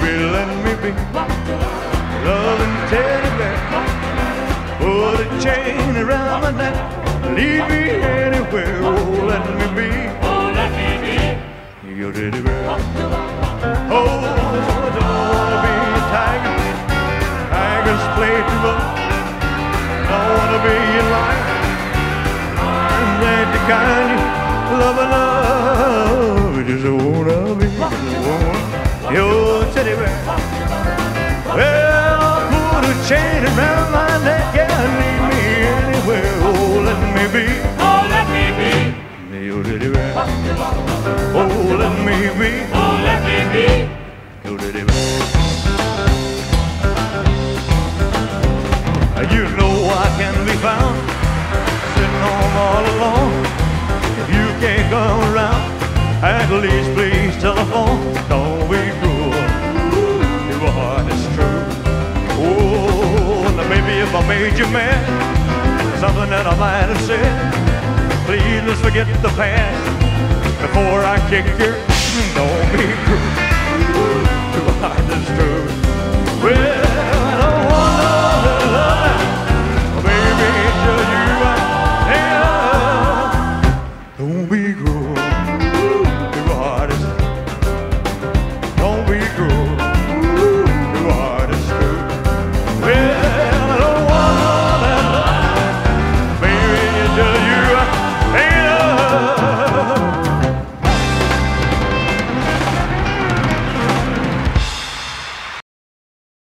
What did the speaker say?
be. Loving teddy bear. Put a chain around my neck. Lead me anywhere. Oh, let me be. Oh, let me be. Your teddy bear. Oh, don't wanna be a tiger. Tigers play too much. Don't wanna be a lion. The kind you love and love. Neck. Yeah, lead me anywhere. Oh, let me be. Oh, let me be. Your teddy bear. Oh, let me be. Oh, let me be. Your teddy bear. You know I can be found sitting home all alone. If you can't come around, at least please telephone. made you mad. Something that I might have said. Please let's forget the past before I kick your don't be cruel. to hard to truth. Well, I don't want you. Don't be cruel. Don't be cruel.